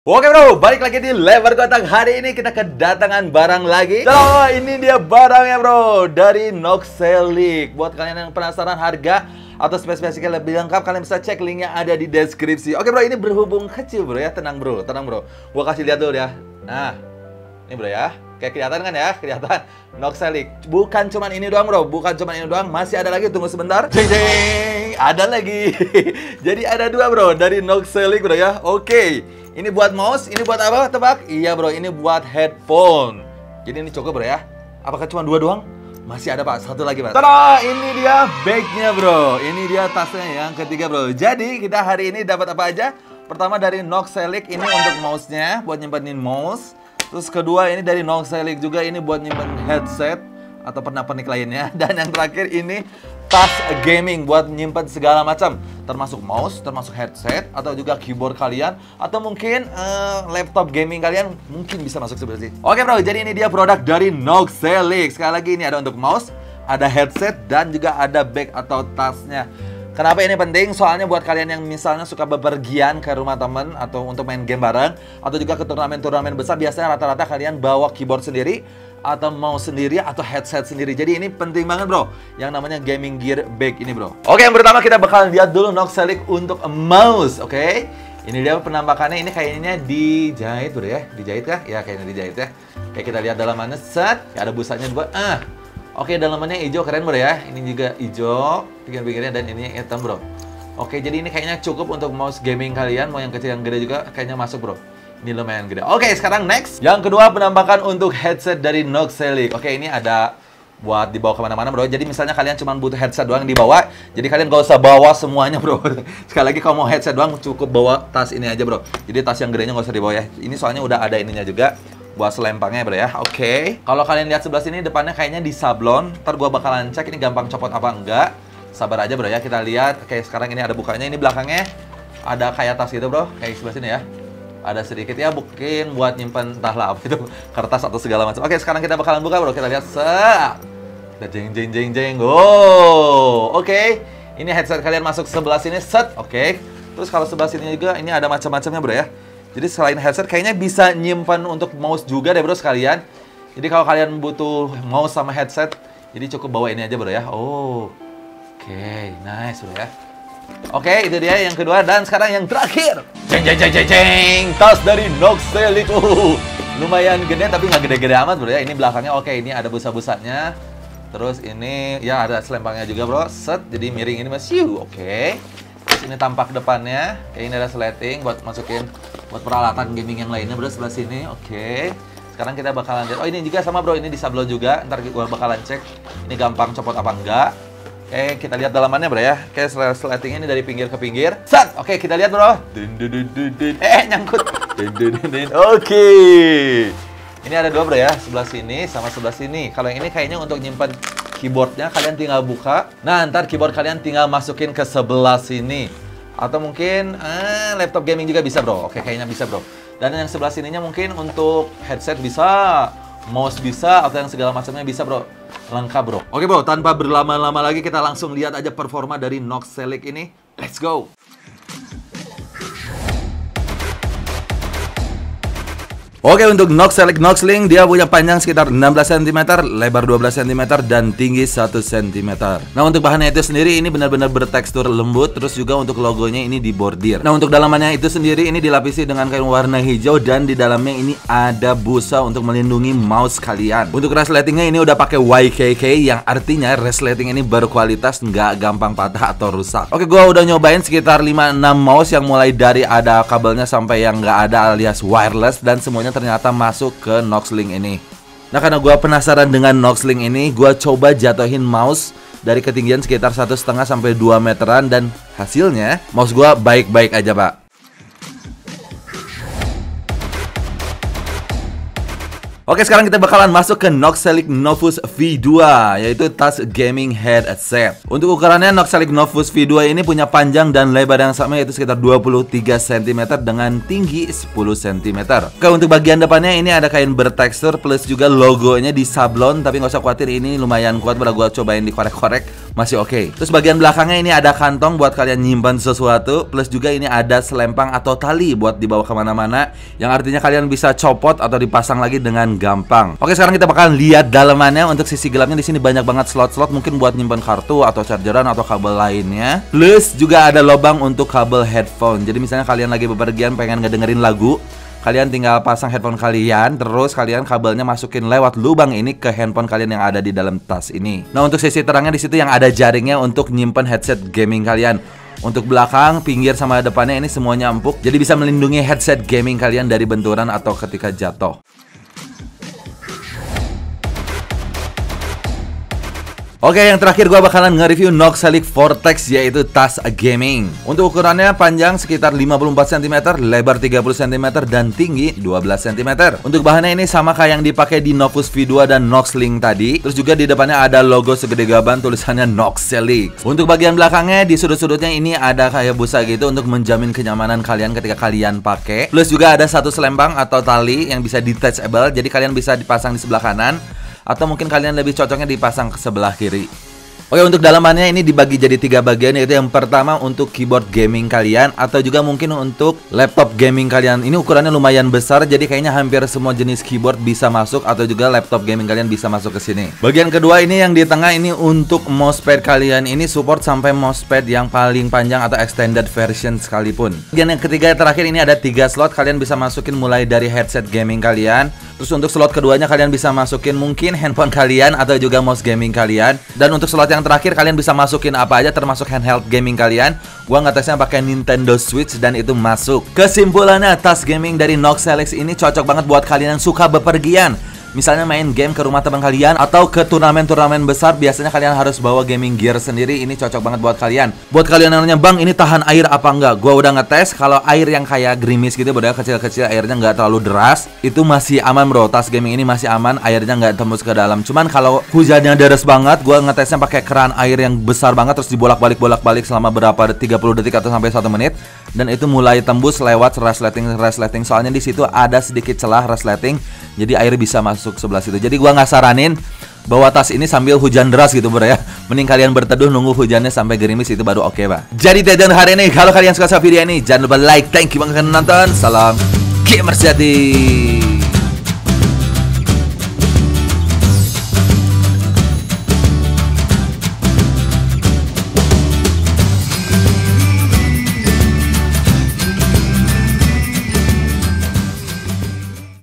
Oke bro, balik lagi di Lebar Kotak. Hari ini kita kedatangan barang lagi. So, ini dia barangnya bro Dari Noxelic. Buat kalian yang penasaran harga atau spesifikasinya lebih lengkap Kalian bisa cek linknya ada di deskripsi. Oke bro, ini berhubung kecil bro ya. Tenang bro, tenang bro. Gua kasih lihat dulu ya. Nah, ini bro ya Kayak kelihatan kan ya, kelihatan Noxelic Bukan cuman ini doang bro, bukan cuman ini doang Masih ada lagi, tunggu sebentar Jeng jeng, ada lagi Jadi ada dua bro, dari Noxelic bro ya Oke ini buat mouse, ini buat apa tebak? Iya bro, ini buat headphone. Jadi ini cukup bro ya. Apakah cuma dua doang? Masih ada pak, satu lagi pak. Tada, ini dia bagnya bro. Ini dia tasnya yang ketiga bro. Jadi kita hari ini dapat apa aja? Pertama dari Noxelic, ini untuk mouse-nya, buat nyimpenin mouse. Terus kedua ini dari Noxelic juga, ini buat nyimpen headset atau pernak-pernik lainnya. Dan yang terakhir ini tas gaming buat nyimpan segala macam, termasuk mouse, termasuk headset atau juga keyboard kalian atau mungkin uh, laptop gaming kalian mungkin bisa masuk seperti ini. Oke bro, jadi ini dia produk dari Noxelix. Sekali lagi ini ada untuk mouse, ada headset dan juga ada bag atau tasnya. Kenapa ini penting? Soalnya buat kalian yang misalnya suka bepergian ke rumah temen atau untuk main game bareng atau juga ke turnamen-turnamen besar biasanya rata-rata kalian bawa keyboard sendiri atau mau sendiri atau headset sendiri. Jadi ini penting banget bro, yang namanya gaming gear bag ini bro. Oke yang pertama kita bakal lihat dulu Noxelic untuk mouse, oke? Ini dia penampakannya ini kayaknya dijahit bro ya, dijahit kah? Ya kayaknya dijahit ya. Kayak kita lihat dalamannya set, ya ada busanya dua. Ah, oke dalamannya hijau keren bro ya. Ini juga hijau, pinggir-pinggirnya dan ini hitam bro. Oke jadi ini kayaknya cukup untuk mouse gaming kalian, mau yang kecil yang gede juga kayaknya masuk bro. Ini lumayan gede. Oke, sekarang next. Yang kedua penampakan untuk headset dari Noxelic. Oke, ini ada buat dibawa ke mana-mana bro. Jadi misalnya kalian cuma butuh headset doang dibawa, jadi kalian gak usah bawa semuanya bro. Sekali lagi kalau mau headset doang cukup bawa tas ini aja bro. Jadi tas yang gedenya gak usah dibawa ya. Ini soalnya udah ada ininya juga buat selempangnya bro ya. Oke. Okay. Kalau kalian lihat sebelah sini depannya kayaknya di sablon. Ntar gua bakalan cek ini gampang copot apa enggak. Sabar aja bro ya. Kita lihat. Oke sekarang ini ada bukanya. Ini belakangnya ada kayak tas gitu bro. Kayak sebelah sini ya ada sedikit ya mungkin buat nyimpan entahlah apa itu kertas atau segala macam. Oke, sekarang kita bakalan buka bro. Kita lihat set. Jeng jeng jeng jeng. Oh, oke. Okay. Ini headset kalian masuk sebelah sini set. Oke. Okay. Terus kalau sebelah sini juga ini ada macam-macamnya bro ya. Jadi selain headset kayaknya bisa nyimpan untuk mouse juga deh bro sekalian. Jadi kalau kalian butuh mouse sama headset, jadi cukup bawa ini aja bro ya. Oh. Oke, okay. nice bro ya. Oke, itu dia yang kedua dan sekarang yang terakhir. Ceng ceng ceng ceng ceng. Tas dari Noxel itu. Lumayan gede tapi nggak gede-gede amat bro ya. Ini belakangnya oke, ini ada busa-busanya. Terus ini ya ada selempangnya juga bro. Set, jadi miring ini mas. oke. Terus ini tampak depannya. Kayak ini ada sleting buat masukin buat peralatan gaming yang lainnya bro sebelah sini. Oke. Sekarang kita bakalan lihat. Oh ini juga sama bro, ini di sablon juga. Ntar gua bakalan cek ini gampang copot apa enggak. Oke, kita lihat dalamannya bro ya. Oke, sletingnya ini dari pinggir ke pinggir. Set! Oke, kita lihat bro. Dun, dun, dun, dun, dun. Eh, nyangkut. Dun, dun, dun, dun. Oke. Ini ada dua bro ya, sebelah sini sama sebelah sini. Kalau yang ini kayaknya untuk nyimpan keyboardnya kalian tinggal buka. Nah, ntar keyboard kalian tinggal masukin ke sebelah sini. Atau mungkin eh, laptop gaming juga bisa bro. Oke, kayaknya bisa bro. Dan yang sebelah sininya mungkin untuk headset bisa, mouse bisa, atau yang segala macamnya bisa bro lengkap bro. Oke bro, tanpa berlama-lama lagi kita langsung lihat aja performa dari Nox Selic ini. Let's go! Oke untuk Nox Select Noxling dia punya panjang sekitar 16 cm, lebar 12 cm dan tinggi 1 cm. Nah untuk bahannya itu sendiri ini benar-benar bertekstur lembut terus juga untuk logonya ini dibordir. Nah untuk dalamannya itu sendiri ini dilapisi dengan kain warna hijau dan di dalamnya ini ada busa untuk melindungi mouse kalian. Untuk resletingnya ini udah pakai YKK yang artinya resleting ini berkualitas nggak gampang patah atau rusak. Oke gua udah nyobain sekitar 5-6 mouse yang mulai dari ada kabelnya sampai yang nggak ada alias wireless dan semuanya ternyata masuk ke Noxlink ini. Nah karena gue penasaran dengan Noxlink ini, gue coba jatuhin mouse dari ketinggian sekitar satu setengah sampai 2 meteran dan hasilnya mouse gue baik-baik aja pak. Oke sekarang kita bakalan masuk ke Noxelic Novus V2 Yaitu tas gaming headset Untuk ukurannya Noxelic Novus V2 ini punya panjang dan lebar yang sama yaitu sekitar 23 cm dengan tinggi 10 cm Oke untuk bagian depannya ini ada kain bertekstur plus juga logonya di sablon Tapi nggak usah khawatir ini lumayan kuat pada gue cobain dikorek-korek masih oke okay. Terus bagian belakangnya ini ada kantong buat kalian nyimpan sesuatu Plus juga ini ada selempang atau tali buat dibawa ke mana-mana Yang artinya kalian bisa copot atau dipasang lagi dengan gampang. Oke, sekarang kita bakalan lihat dalamannya. Untuk sisi gelapnya di sini banyak banget slot-slot mungkin buat nyimpan kartu atau chargeran atau kabel lainnya. Plus juga ada lubang untuk kabel headphone. Jadi misalnya kalian lagi bepergian pengen ngedengerin lagu, kalian tinggal pasang headphone kalian terus kalian kabelnya masukin lewat lubang ini ke handphone kalian yang ada di dalam tas ini. Nah, untuk sisi terangnya di situ yang ada jaringnya untuk nyimpan headset gaming kalian. Untuk belakang, pinggir sama depannya ini semuanya empuk Jadi bisa melindungi headset gaming kalian dari benturan atau ketika jatuh Oke, yang terakhir gue bakalan nge-review Noxelic Vortex yaitu tas gaming. Untuk ukurannya panjang sekitar 54 cm, lebar 30 cm dan tinggi 12 cm. Untuk bahannya ini sama kayak yang dipakai di Novus V2 dan Noxlink tadi. Terus juga di depannya ada logo segede gaban tulisannya Noxelic. Untuk bagian belakangnya di sudut-sudutnya ini ada kayak busa gitu untuk menjamin kenyamanan kalian ketika kalian pakai. Plus juga ada satu selempang atau tali yang bisa detachable jadi kalian bisa dipasang di sebelah kanan atau mungkin kalian lebih cocoknya dipasang ke sebelah kiri. Oke untuk dalamannya ini dibagi jadi tiga bagian yaitu yang pertama untuk keyboard gaming kalian atau juga mungkin untuk laptop gaming kalian ini ukurannya lumayan besar jadi kayaknya hampir semua jenis keyboard bisa masuk atau juga laptop gaming kalian bisa masuk ke sini. Bagian kedua ini yang di tengah ini untuk mousepad kalian ini support sampai mousepad yang paling panjang atau extended version sekalipun. Bagian yang ketiga terakhir ini ada tiga slot kalian bisa masukin mulai dari headset gaming kalian Terus untuk slot keduanya kalian bisa masukin mungkin handphone kalian atau juga mouse gaming kalian. Dan untuk slot yang terakhir kalian bisa masukin apa aja termasuk handheld gaming kalian. Gua ngetesnya pakai Nintendo Switch dan itu masuk. Kesimpulannya tas gaming dari Nox Alex ini cocok banget buat kalian yang suka bepergian Misalnya main game ke rumah teman kalian atau ke turnamen-turnamen besar biasanya kalian harus bawa gaming gear sendiri ini cocok banget buat kalian. Buat kalian yang nanya, "Bang, ini tahan air apa enggak?" Gua udah ngetes kalau air yang kayak gerimis gitu, beda kecil-kecil airnya nggak terlalu deras, itu masih aman, Bro. Tas gaming ini masih aman, airnya nggak tembus ke dalam. Cuman kalau hujannya deras banget, gua ngetesnya pakai keran air yang besar banget terus dibolak-balik bolak-balik selama berapa 30 detik atau sampai 1 menit dan itu mulai tembus lewat resleting resleting. Soalnya di situ ada sedikit celah resleting jadi air bisa masuk sebelah situ. Jadi gua nggak saranin bawa tas ini sambil hujan deras gitu bro ya. Mending kalian berteduh nunggu hujannya sampai gerimis itu baru oke okay, pak. Jadi jajan hari ini. Kalau kalian suka sama video ini jangan lupa like. Thank you banget nonton. Salam Gamer Sejati